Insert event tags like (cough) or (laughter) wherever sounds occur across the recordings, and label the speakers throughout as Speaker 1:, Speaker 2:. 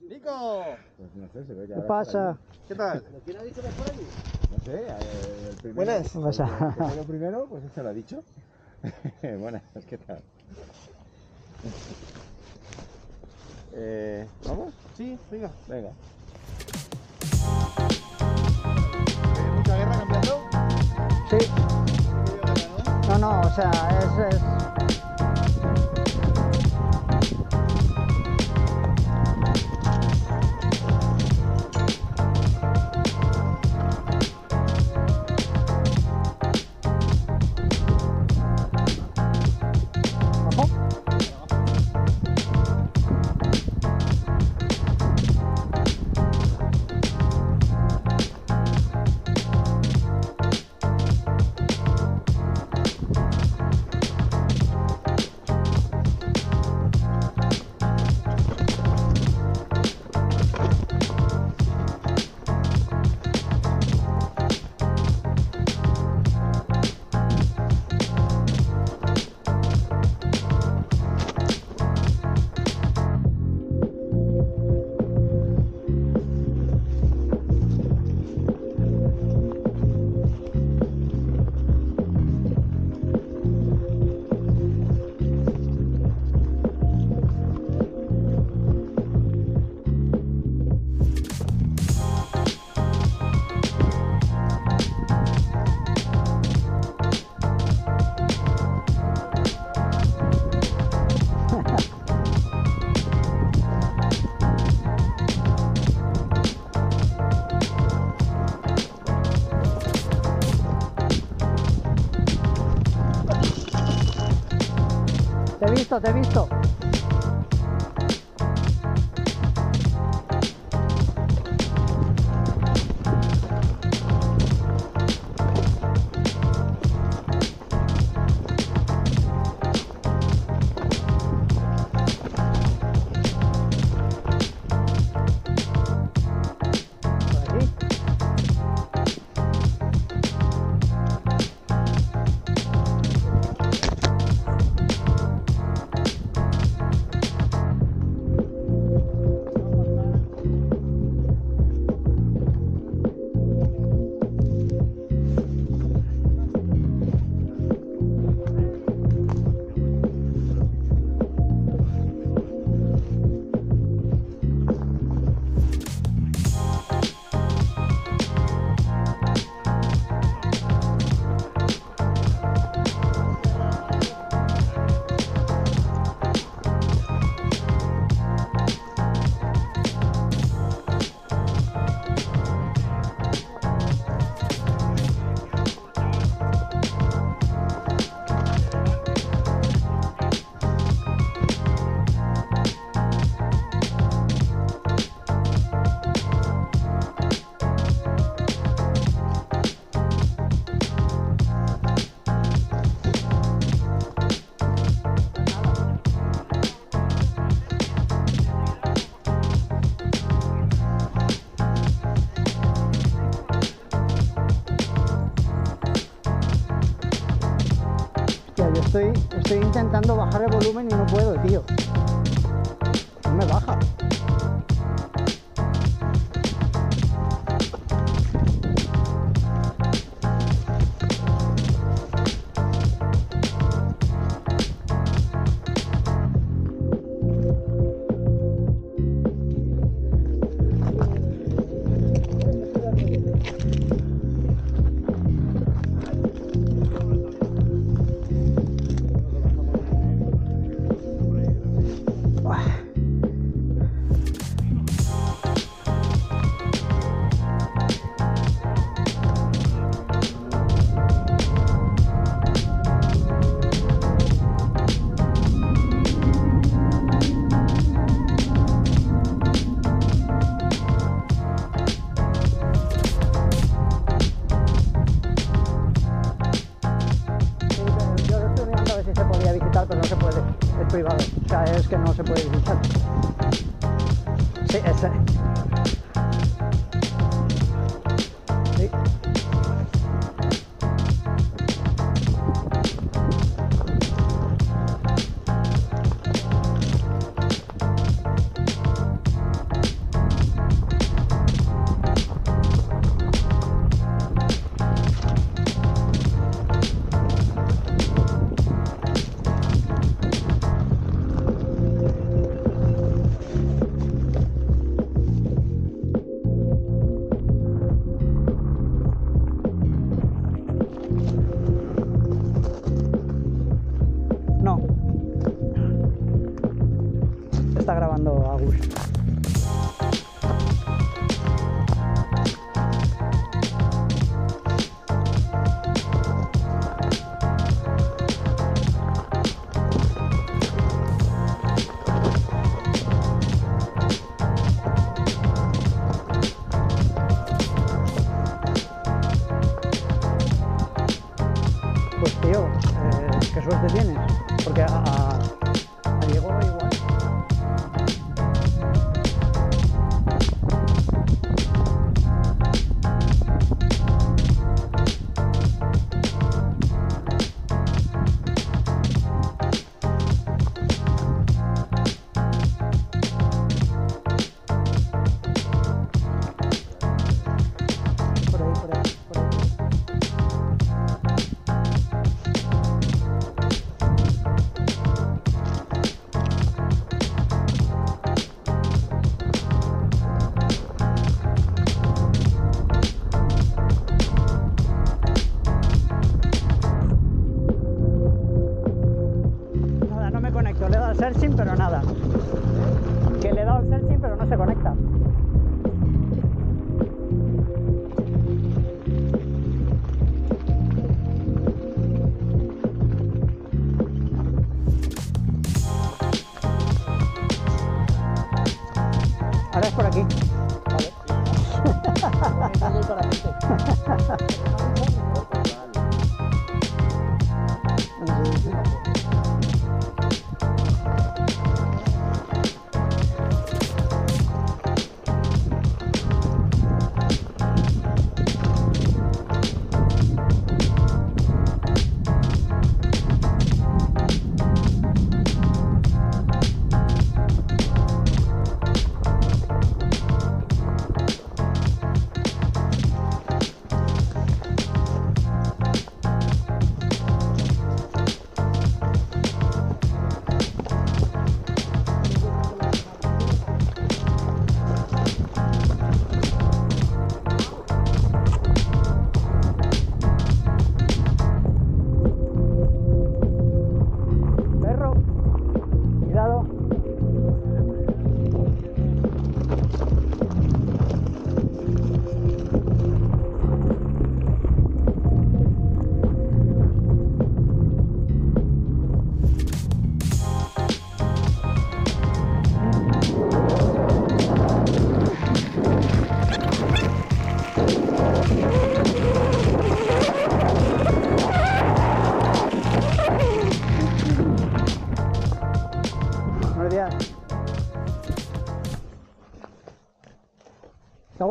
Speaker 1: ¡Nico!
Speaker 2: Pues no sé, se ve que
Speaker 3: ¿Qué pasa?
Speaker 1: ¿Qué tal?
Speaker 2: ¿Quién ha dicho que por allí? No sé, eh, el primero.
Speaker 1: Buenas.
Speaker 3: ¿Qué pasa?
Speaker 2: El primero, pues se lo ha dicho. (laughs) Buenas, ¿qué tal? Eh, ¿Vamos?
Speaker 1: Sí, venga.
Speaker 2: Venga.
Speaker 1: ¿Hay mucha guerra cambiando?
Speaker 3: Sí.
Speaker 1: ¿Qué guerra, no?
Speaker 3: No, no, o sea, es... es... he visto, te he visto. Intentando bajar el volumen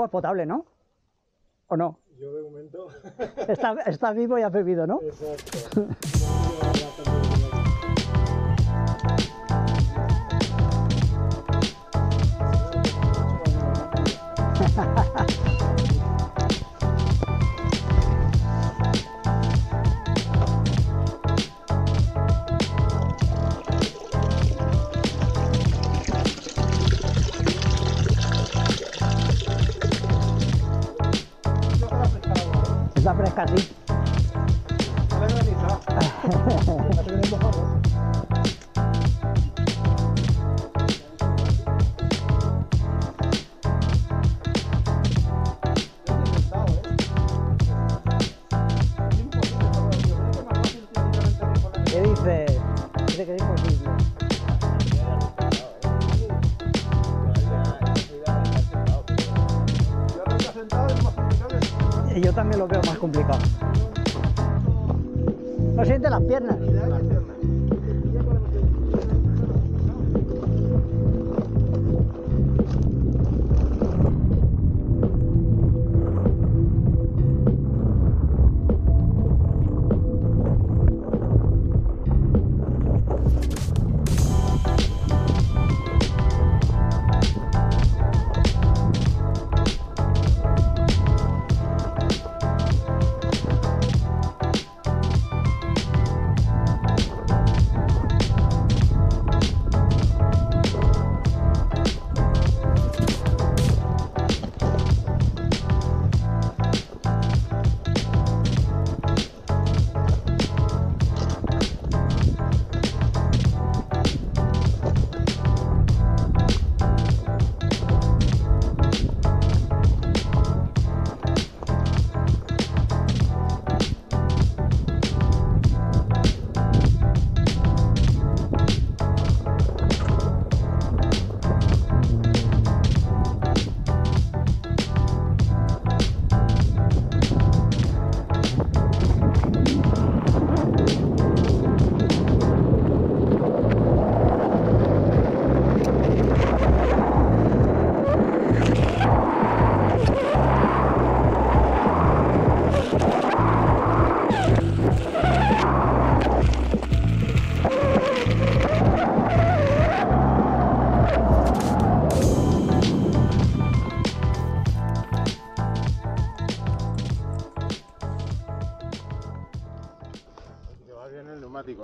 Speaker 3: potable, ¿no? ¿O no?
Speaker 1: Yo de momento.
Speaker 3: está, está vivo y has bebido, ¿no?
Speaker 1: Exacto. (laughs)
Speaker 3: también lo veo más complicado. No siente las piernas.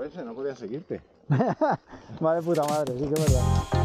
Speaker 2: ese, no podía seguirte. (laughs)
Speaker 3: vale, puta madre, sí que es verdad.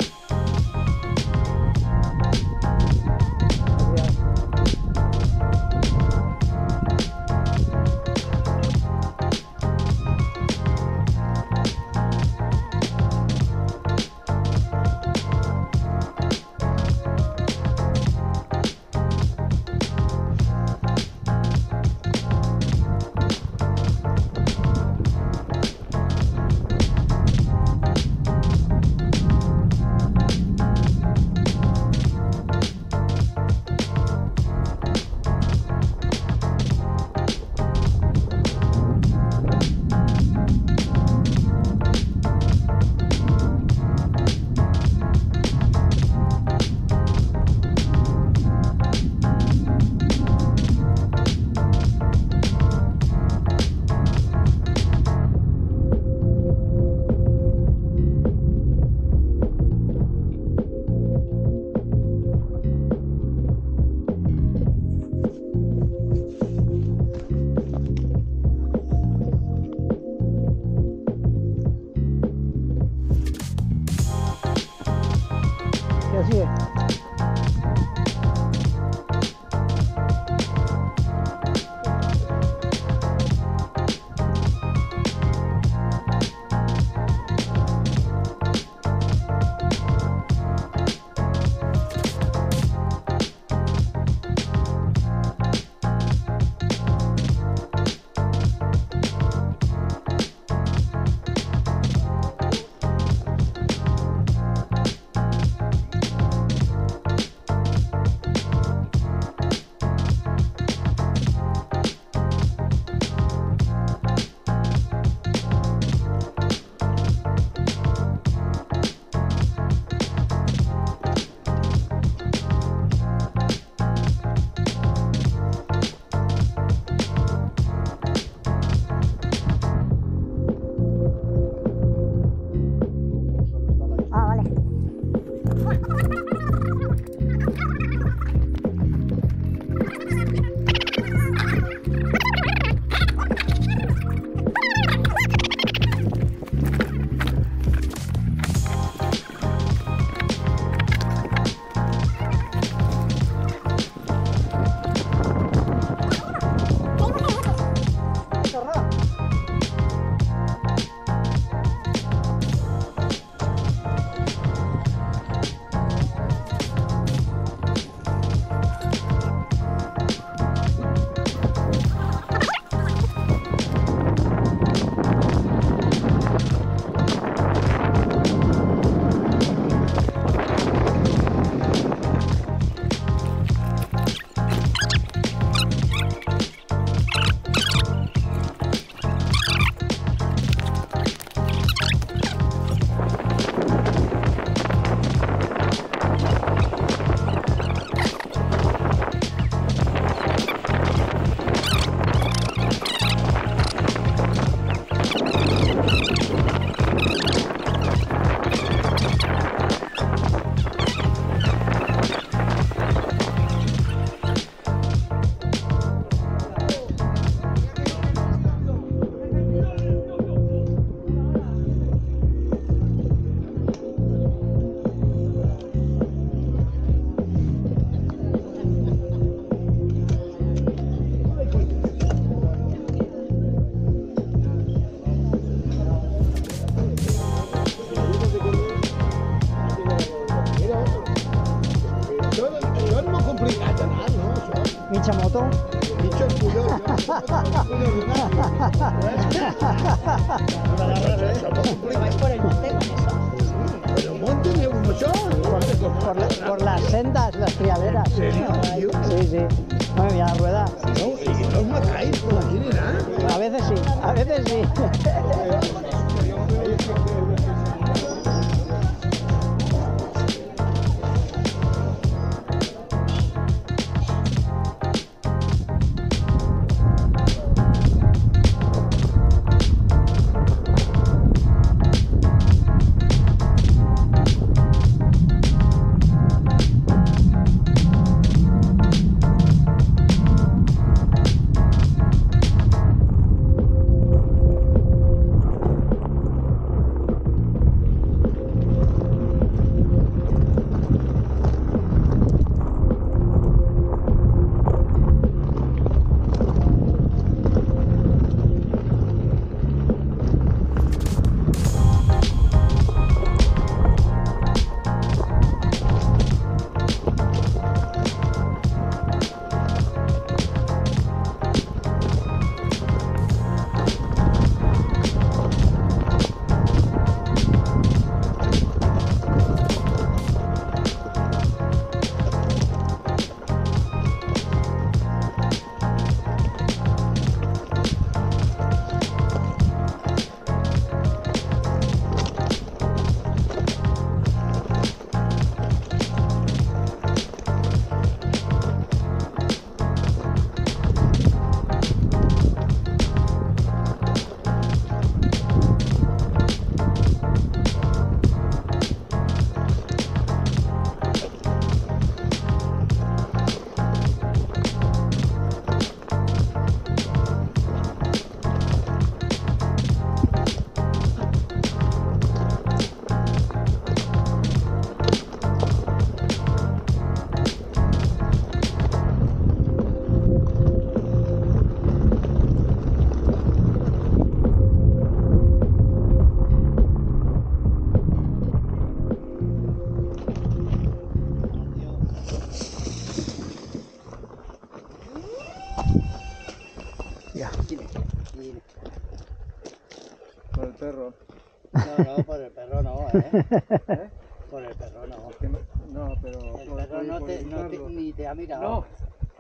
Speaker 1: No,
Speaker 4: ¿eh? Por el perro no.
Speaker 1: Que no, no, pero...
Speaker 4: El perro no te, no te- ni te ha mirado.
Speaker 1: No,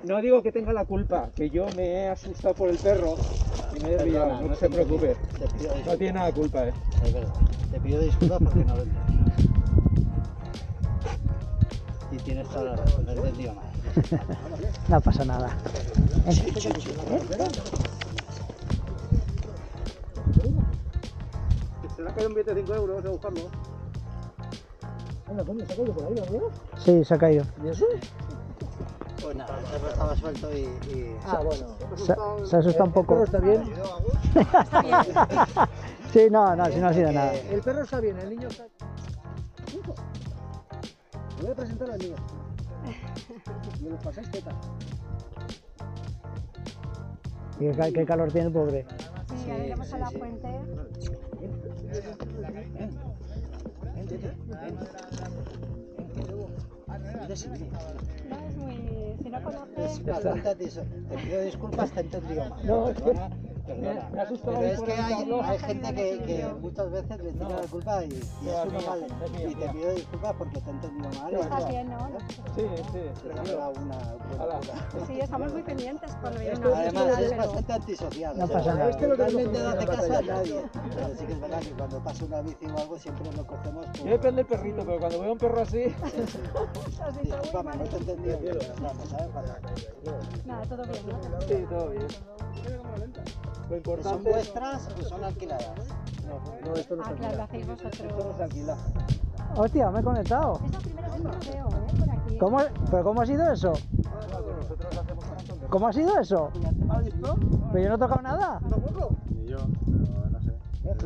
Speaker 1: no digo que tenga la culpa, que yo me he asustado por el perro y me he desviado, no
Speaker 4: no
Speaker 1: se preocupe.
Speaker 4: Te pido
Speaker 1: No tiene nada de culpa, eh.
Speaker 4: Es verdad. Te pido disculpas porque no entendí. Y tienes toda la razón, lo he entendido mal.
Speaker 3: No pasa nada.
Speaker 1: Se le ha caído un billete de 5 euros, a buscarlo.
Speaker 2: Coño, se ha caído por ahí, ¿no?
Speaker 3: Sí, se ha caído.
Speaker 2: ¿Y eso?
Speaker 4: Pues nada, el perro estaba suelto y... y...
Speaker 2: Ah, bueno.
Speaker 3: Se, se asusta un
Speaker 2: ¿El perro
Speaker 3: poco.
Speaker 2: está bien? (laughs)
Speaker 3: Sí, no, no, si no ha sido nada. (laughs)
Speaker 2: El perro está bien, el niño está... Me voy a presentar al niño. Me los pasáis teta.
Speaker 3: Y qué, ca- qué calor tiene el pobre.
Speaker 5: Sí, ahora iremos a la fuente.
Speaker 4: Mira si viene.
Speaker 5: No es muy. Si no conoces.
Speaker 4: Es bastante atiso. Te pido disculpas, te he entendido mal.
Speaker 1: No, es que-
Speaker 4: Perdona,
Speaker 1: me
Speaker 4: Pero es que hay, hay gente que, que muchas veces le tira la culpa y, y es
Speaker 1: No,
Speaker 4: uno mal.
Speaker 1: es
Speaker 4: Y te pido disculpas porque te he entendido mal.
Speaker 5: Está bien, ¿no?
Speaker 1: Sí, sí,
Speaker 4: una.
Speaker 5: Sí, estamos muy pendientes cuando viene una
Speaker 4: Además es bastante antisocial.
Speaker 3: No pasa nada.
Speaker 4: Este realmente no hace caso a nadie. Pero sí que es verdad que cuando pasa una bici o algo siempre lo cogemos por...
Speaker 1: Yo depende del perrito, pero cuando veo un perro así,
Speaker 4: Sí, sí. (laughs) Discúlpame, no te he entendido. bien.
Speaker 5: Nada, todo bien, ¿no?
Speaker 1: sí, todo bien. Lo
Speaker 4: ¿Que ¿Son
Speaker 1: importante
Speaker 4: vuestras o son alquiladas?
Speaker 1: No, esto no
Speaker 5: Ah,
Speaker 1: se
Speaker 5: claro, lo
Speaker 1: alquila.
Speaker 5: hacéis
Speaker 1: Esto no
Speaker 5: vosotros.
Speaker 1: se alquila.
Speaker 3: Hostia, me he conectado.
Speaker 5: Es la primera vez que veo, ¿eh? Por aquí.
Speaker 3: ¿Cómo, ¿Pero cómo ha sido eso? ¿Cómo ha sido eso?
Speaker 1: ¿Has visto?
Speaker 3: Pero yo no he tocado nada.
Speaker 2: Ni yo, pero no sé.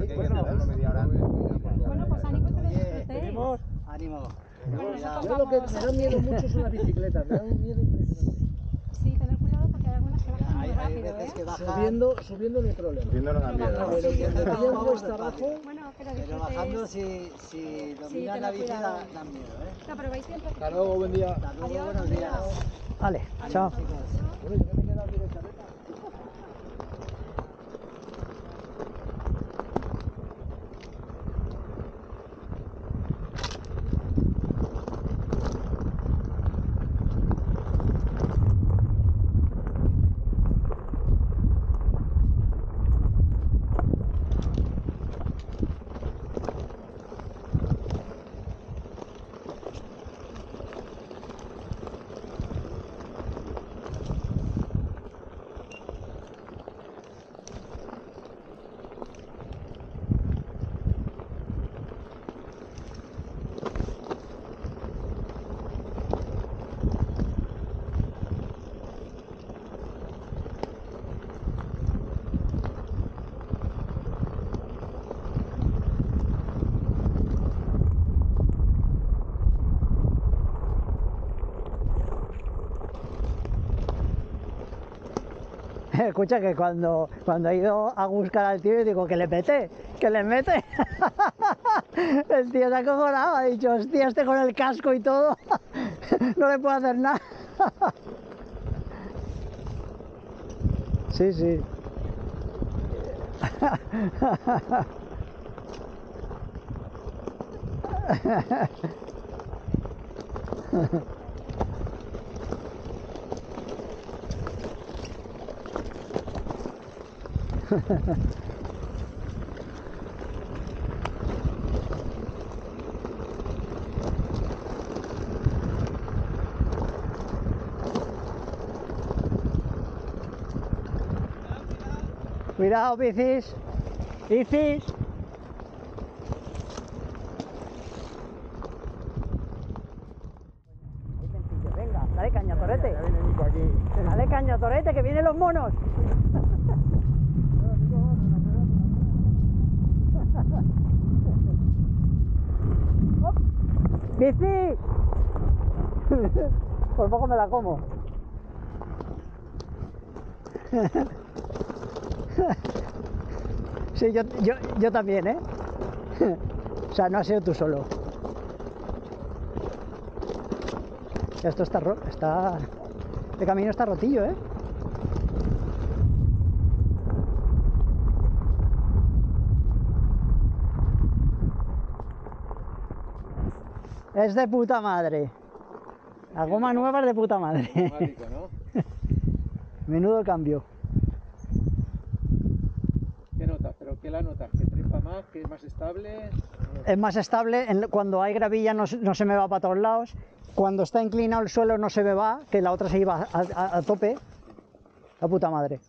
Speaker 2: Que
Speaker 1: bueno.
Speaker 2: esperarlo media hora antes.
Speaker 5: Bueno, pues ánimo que lo disfrutéis.
Speaker 4: Ánimo.
Speaker 2: Yo lo que me da miedo mucho son las bicicletas, me da un miedo impresionante.
Speaker 5: Sí, tener cuidado porque hay algunas que bajan muy
Speaker 4: Hay, hay
Speaker 5: rápido, ¿eh?
Speaker 2: Subiendo, subiendo no hay problema. Viendo no da miedo.
Speaker 5: Pero
Speaker 2: bien
Speaker 5: vamos
Speaker 2: cuesta abajo,
Speaker 4: pero bajando si, si dominan la bici da, dan miedo, ¿eh?
Speaker 5: No, pero vais siempre.
Speaker 2: Hasta luego, buen día.
Speaker 4: Hasta luego,
Speaker 5: Adiós,
Speaker 4: buenos
Speaker 5: buen
Speaker 4: días.
Speaker 5: día.
Speaker 3: Vale, chao.
Speaker 2: Bueno, yo me he quedado directamente. (laughs)
Speaker 3: Escucha que cuando, cuando he ido a buscar al tío, digo que le mete, que le mete. (laughs) El tío se ha acojonado, ha dicho, hostia, este con el casco y todo, (laughs) no le puedo hacer nada. Sí, sí. (laughs) Cuidado, bicis. Bicis. Venga, dale caña, torete. Dale caña, torete, que vienen los monos. ¡Bici! (laughs) Por poco me la como. (laughs) Sí, yo, yo, yo también, ¿eh? (laughs) O sea, no has sido tú solo. Esto está está. El camino está rotillo, ¿eh? Es de puta madre. La goma nueva es de puta madre. (laughs) Menudo cambio.
Speaker 1: ¿Qué notas? ¿Pero qué la notas? ¿Que trepa más? ¿Que es más estable?
Speaker 3: Es más estable, cuando hay gravilla no, se- no se me va para todos lados. Cuando está inclinado el suelo no se me va, que la otra se iba a, a- a tope. La puta madre.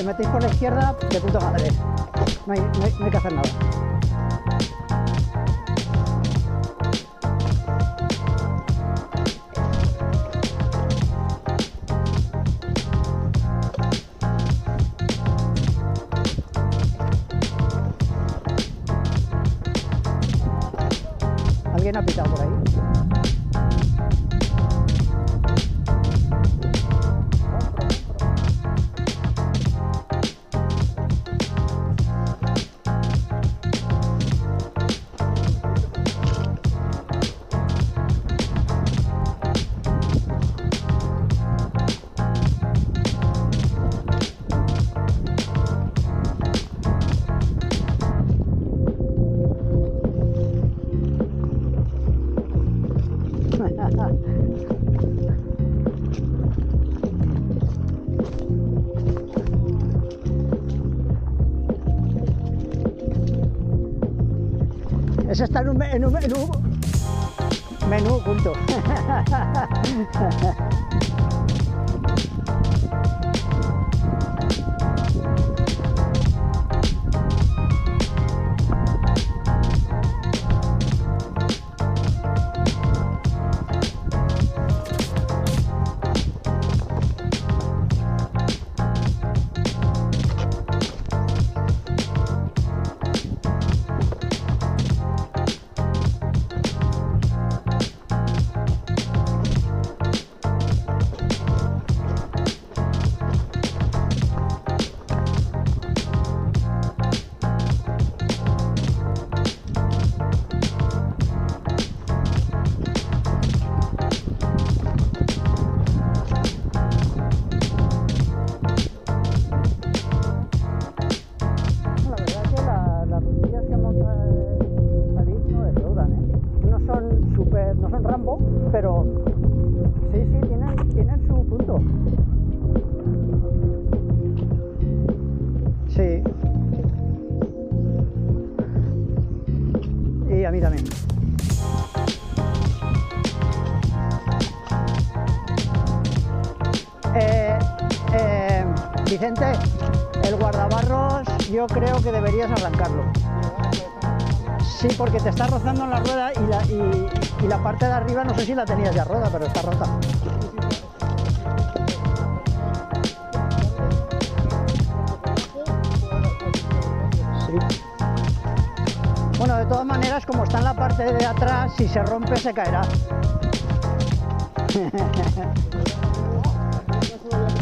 Speaker 3: Si metéis por la izquierda, de. No hay, no hay- no hay que hacer nada. Ese está en un, en un menú. Menú, punto. (laughs) deberías arrancarlo. Sí, porque te está rozando en la rueda y la, y, y la parte de arriba no sé si la tenías ya rueda, pero está rota. Sí. Bueno, de todas maneras, como está en la parte de atrás, si se rompe se caerá. (laughs)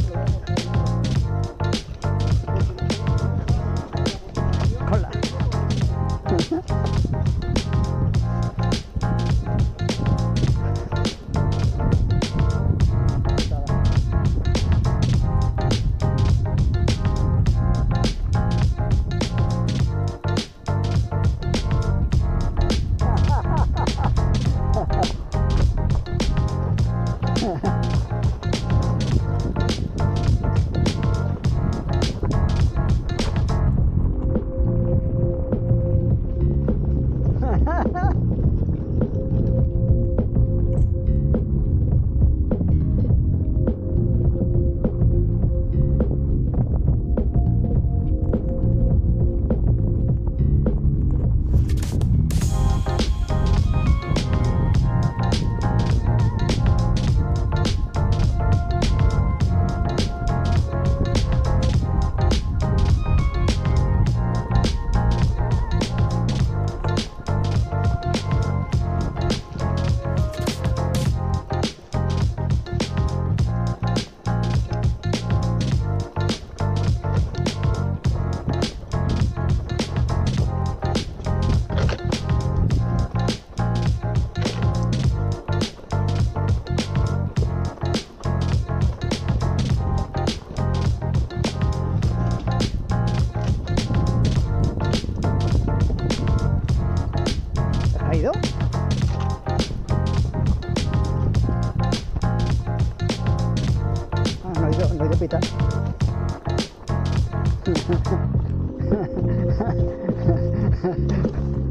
Speaker 3: Ah, no ha ido, no ido a pitar.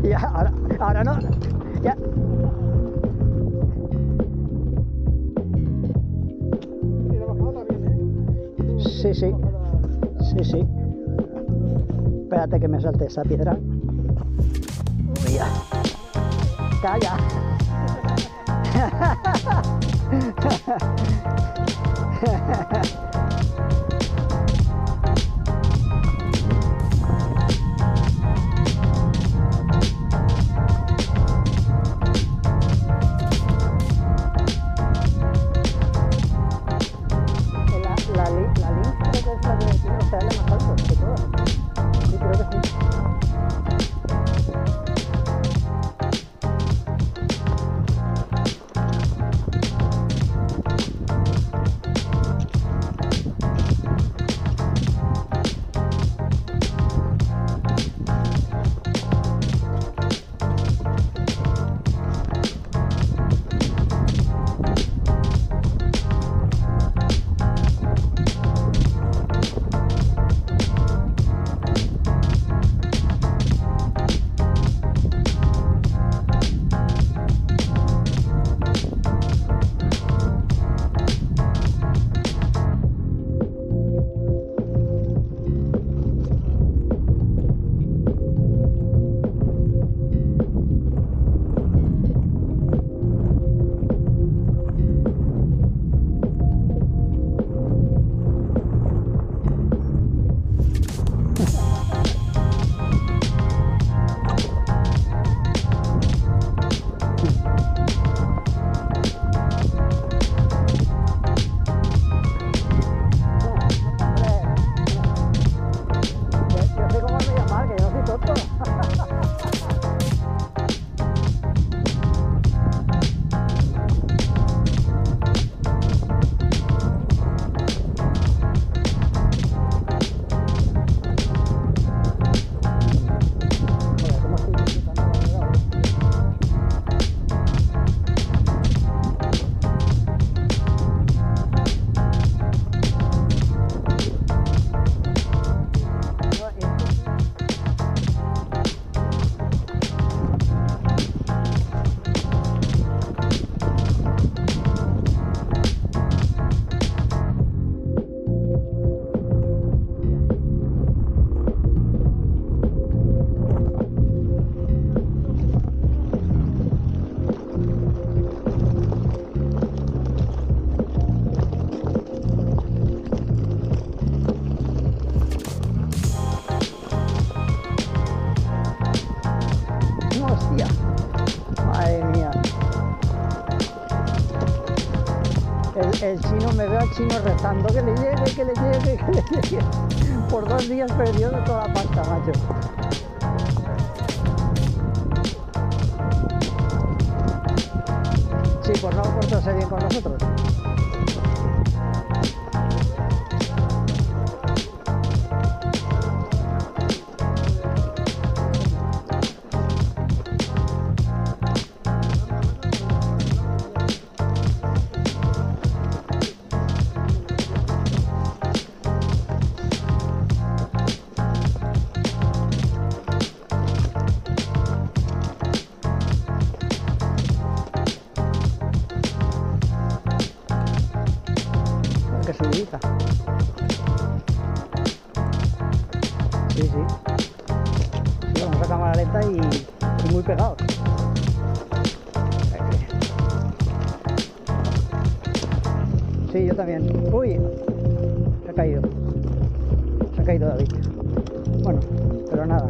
Speaker 3: ya, ahora, ahora no. Ya. Sí, sí. Sí, sí. Espérate que me salte esa piedra. 嘎牙哈哈哈哈哈哈哈哈哈哈 me veo al chino rezando que le llegue, que le llegue, (laughs) que le llegue. Por dos días perdió toda la pasta, macho. Uy, se ha caído. Se ha caído David. Bueno, pero nada.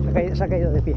Speaker 3: Se ha caído, se ha caído de pie.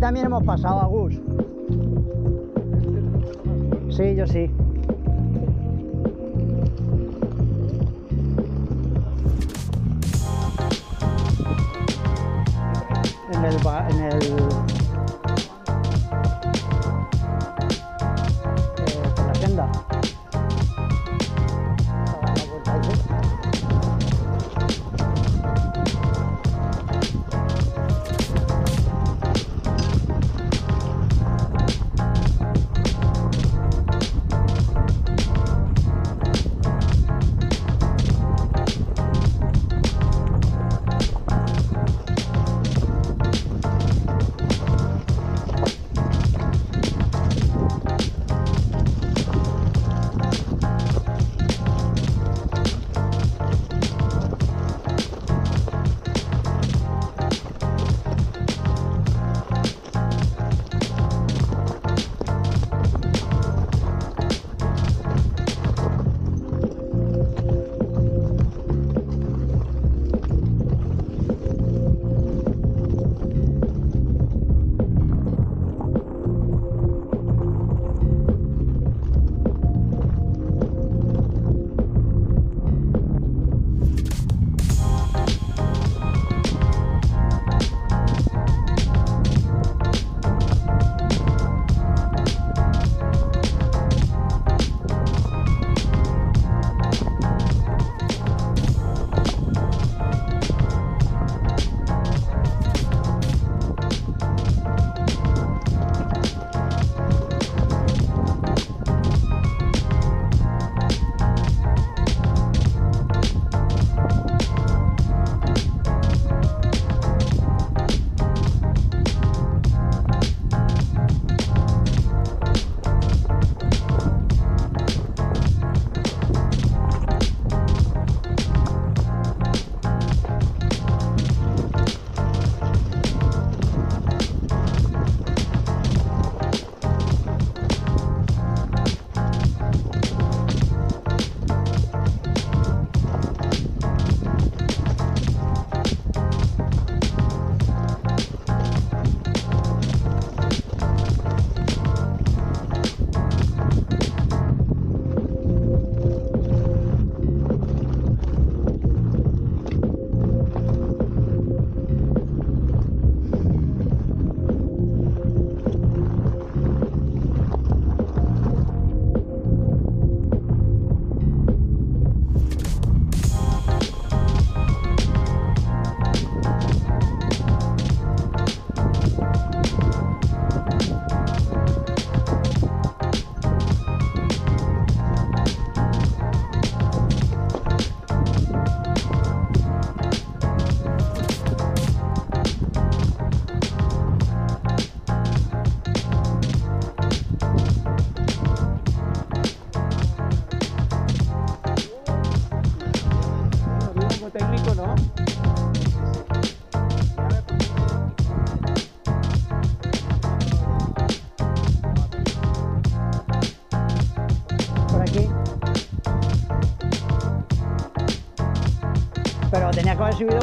Speaker 3: También hemos pasado a Gus.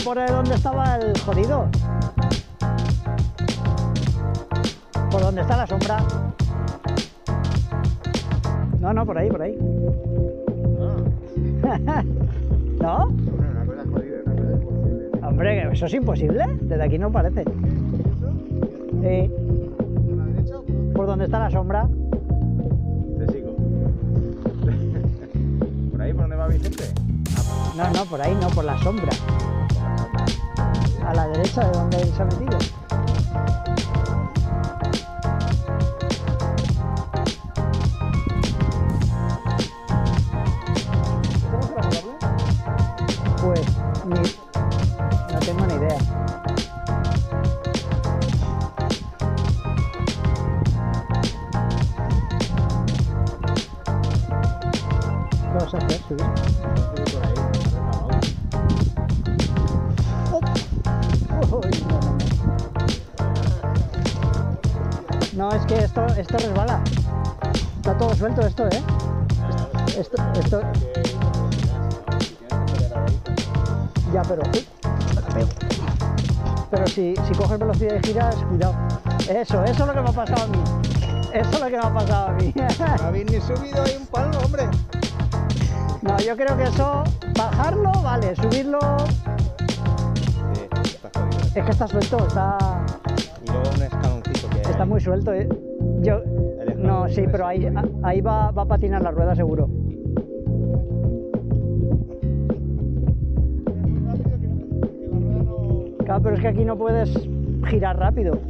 Speaker 3: Por donde estaba el jodido. Por donde está la sombra. No, no, por ahí, por ahí. (laughs) ¿No?
Speaker 2: Bueno, una cosa jodida, una cosa imposible.
Speaker 3: Hombre, ¿eso es imposible? Desde aquí no parece. Si, si coges velocidad y giras, cuidado. Eso, eso es lo que me ha pasado a mí. Eso es lo que me ha pasado a mí. (laughs)
Speaker 1: No habéis ni subido ahí un palo, hombre.
Speaker 3: No, yo creo que eso, bajarlo, vale, subirlo,
Speaker 2: Sí, está jodido.
Speaker 3: es que está suelto, está,
Speaker 2: Y luego un escaloncito que hay.
Speaker 3: está muy suelto. ¿eh? Yo, no, sí, pero ahí, ahí va, va a patinar la rueda seguro. Claro, pero es que aquí no puedes girar rápido.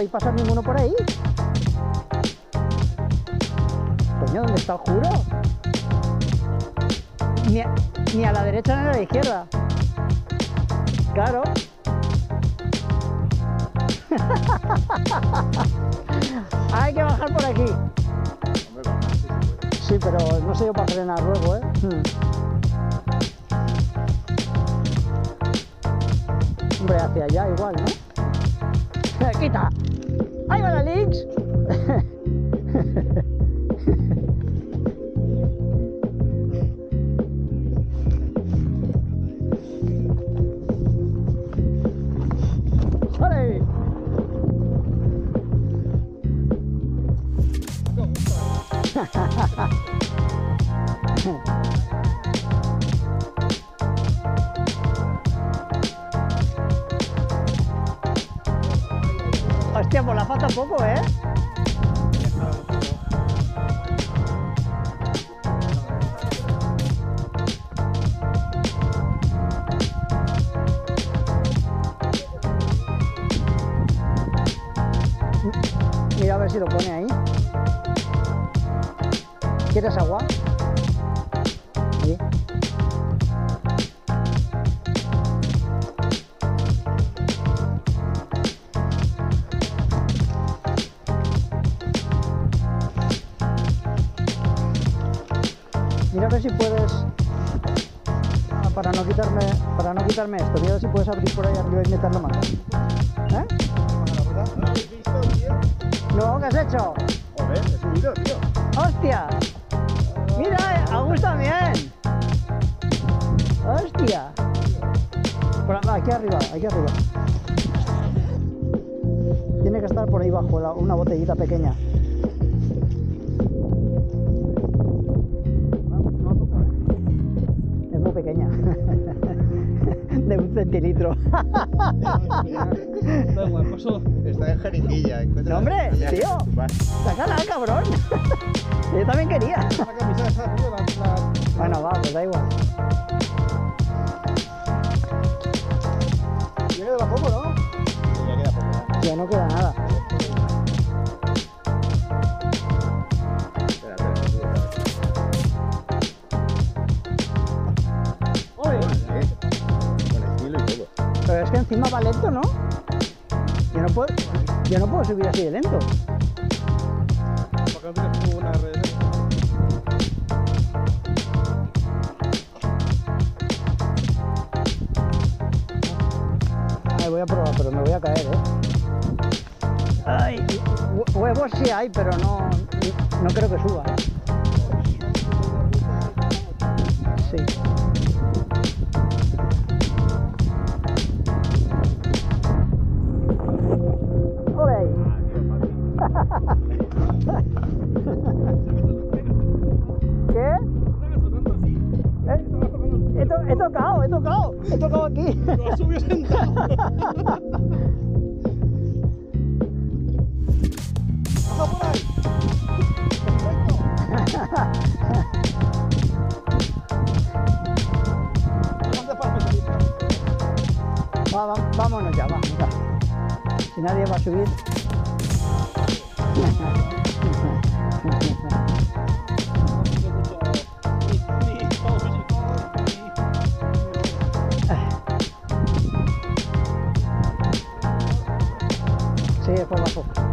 Speaker 3: De sombra no hay pasar ninguno por ahí. Coño, ¿dónde está el juro? Ni a, la derecha ni a la izquierda. Claro. (laughs) Hay que bajar por aquí.
Speaker 2: Sí,
Speaker 3: pero no sé yo para frenar luego, ¿eh? Hmm. Hombre, hacia allá igual, ¿no? (laughs) ¡Quita! ¡Ahí (laughs) va Quitarme esto, mira si puedes abrir por ahí arriba y meterlo más. ¿Eh?
Speaker 2: ¿No
Speaker 3: ¿qué has hecho?
Speaker 2: Joder, he subido, tío.
Speaker 3: ¡Hostia! Mira, Agus también. ¡Hostia! Por aquí arriba, aquí arriba. Tiene que estar por ahí bajo la- una botellita pequeña. Es muy pequeña. (laughs) De un centilitro.
Speaker 1: Está guaposo.
Speaker 2: Está en jeringuilla.
Speaker 3: No, hombre, tío. ¡Sácala, cabrón! (laughs) Yo también quería. Bueno, va, pues da igual.
Speaker 1: Ya queda poco, ¿no?
Speaker 2: Ya queda poco. ya.
Speaker 3: Ya no queda nada. Encima va lento, ¿no? Yo no puedo, yo no puedo subir así de lento. Ay, voy a probar, pero me voy a caer, ¿eh? Ay, hue- huevos sí hay, pero no, no creo que suba, ¿eh? Sí, es por abajo. Ah,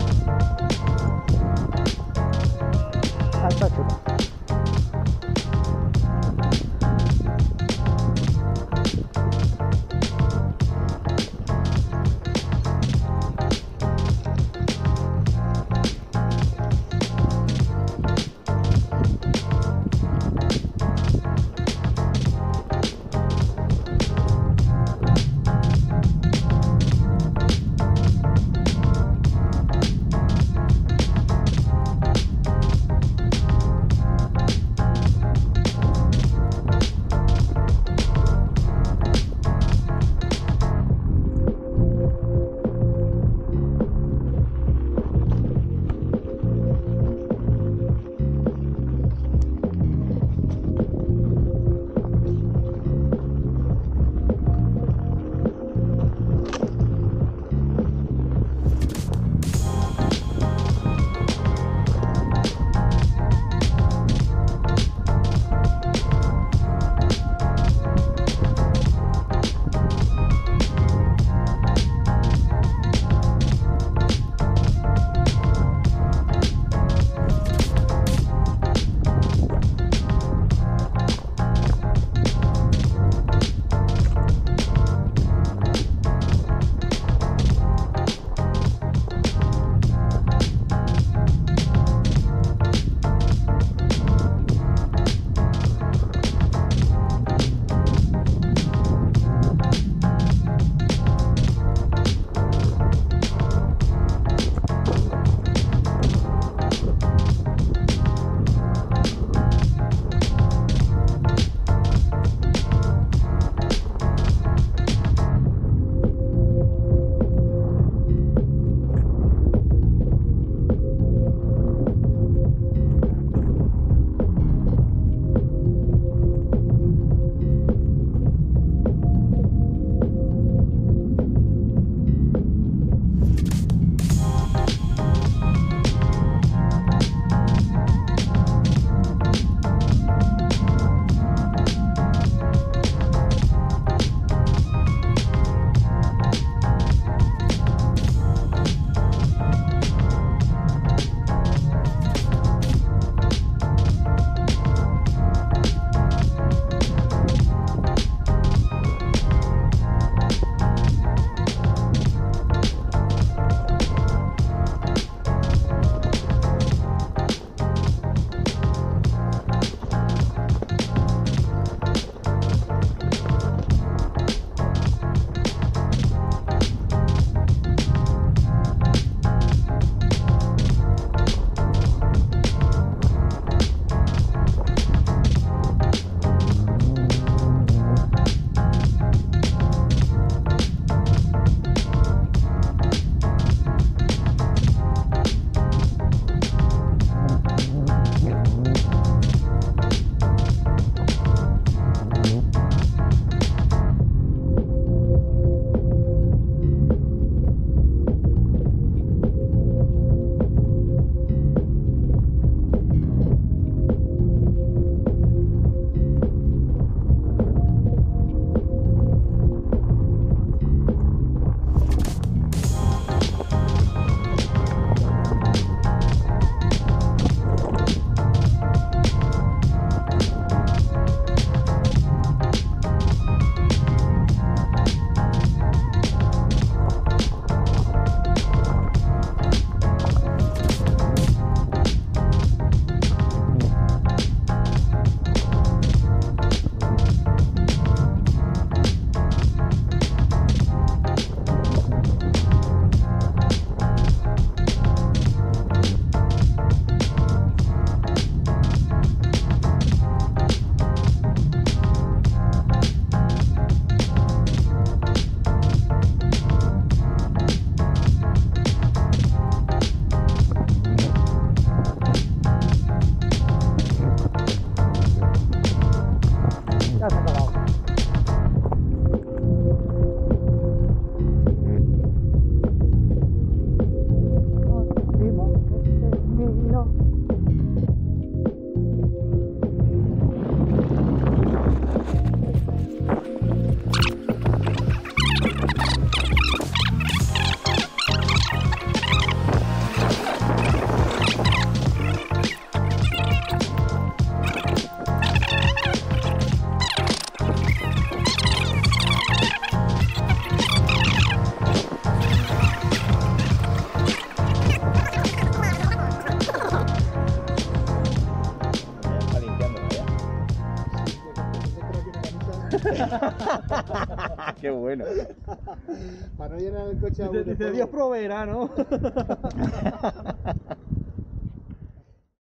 Speaker 2: bueno. (laughs)
Speaker 6: Para no llenar el coche a
Speaker 1: Dios proveerá, ¿no? (laughs)